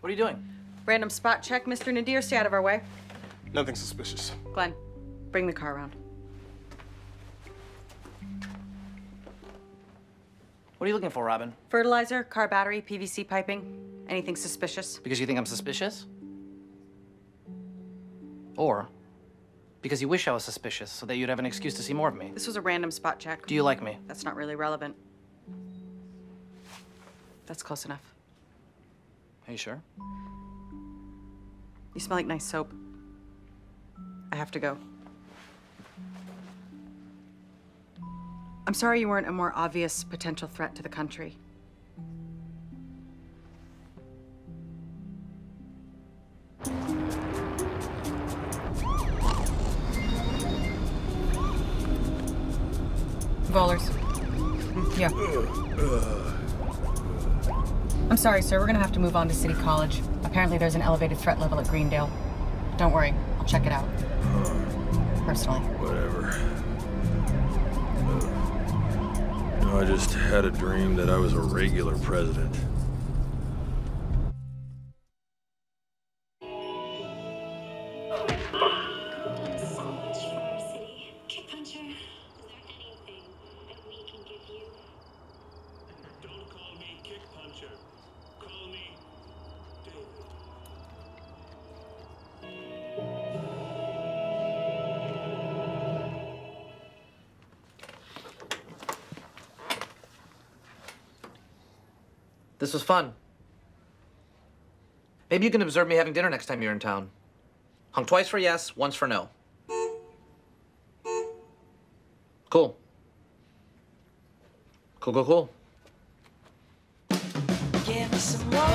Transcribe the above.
What are you doing? Random spot check, Mr. Nadir. Stay out of our way. Nothing suspicious. Glenn, bring the car around. What are you looking for, Robin? Fertilizer, car battery, PVC piping. Anything suspicious? Because you think I'm suspicious? Or because you wish I was suspicious so that you'd have an excuse to see more of me? This was a random spot check. Do you like me? That's not really relevant. That's close enough. Are you sure? You smell like nice soap. I have to go. I'm sorry you weren't a more obvious potential threat to the country. Ballers. Mm, yeah. I'm sorry, sir. We're gonna have to move on to City College. Apparently, there's an elevated threat level at Greendale. Don't worry, I'll check it out. Personally. Whatever. Uh, you know, I just had a dream that I was a regular president. Don't call me Kick Puncher. This was fun. Maybe you can observe me having dinner next time you're in town. Hung twice for yes, once for no. Cool. Cool, cool, cool. Give me some more